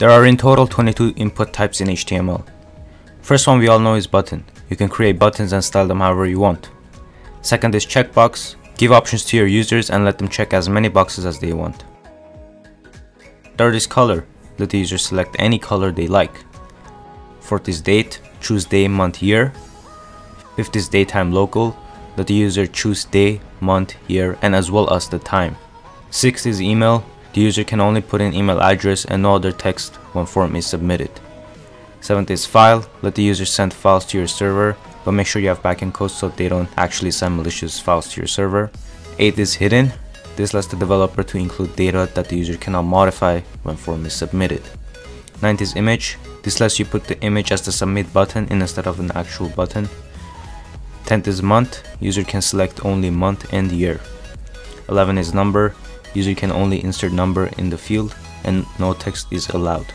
There are in total 22 input types in HTML. First one we all know is button. You can create buttons and style them however you want. Second is checkbox. Give options to your users and let them check as many boxes as they want. Third is color. Let the user select any color they like. Fourth is date. Choose day, month, year. Fifth is datetime local. Let the user choose day, month, year, and as well as the time. Sixth is email. The user can only put in email address and no other text when form is submitted. Seventh is file. Let the user send files to your server, but make sure you have backend code so they don't actually send malicious files to your server. Eighth is hidden. This lets the developer to include data that the user cannot modify when form is submitted. Ninth is image. This lets you put the image as the submit button instead of an actual button. 10th is month. User can select only month and year. 11 is number. User can only insert number in the field and no text is allowed.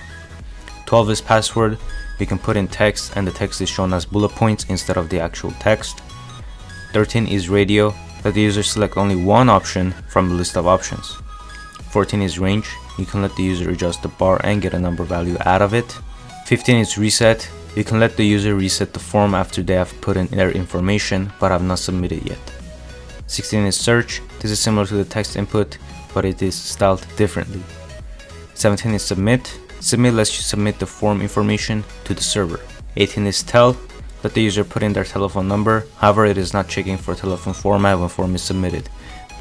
12 is password. We can put in text and the text is shown as bullet points instead of the actual text. 13 is radio. Let the user select only one option from the list of options. 14 is range. You can let the user adjust the bar and get a number value out of it. 15 is reset. You can let the user reset the form after they have put in their information but have not submitted yet. 16 is search. This is similar to the text input but it is styled differently. 17 is submit. Submit lets you submit the form information to the server. 18 is tel. Let the user put in their telephone number, however it is not checking for telephone format when form is submitted,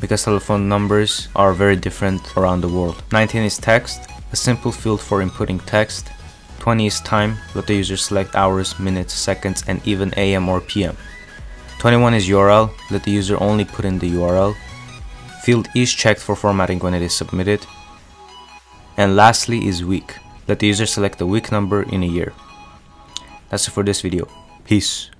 because telephone numbers are very different around the world. 19 is text, a simple field for inputting text. 20 is time, let the user select hours, minutes, seconds, and even AM or PM. 21 is URL, let the user only put in the URL. Field is checked for formatting when it is submitted. And lastly is week, let the user select the week number in a year. That's it for this video. Peace.